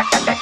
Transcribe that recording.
அட்டக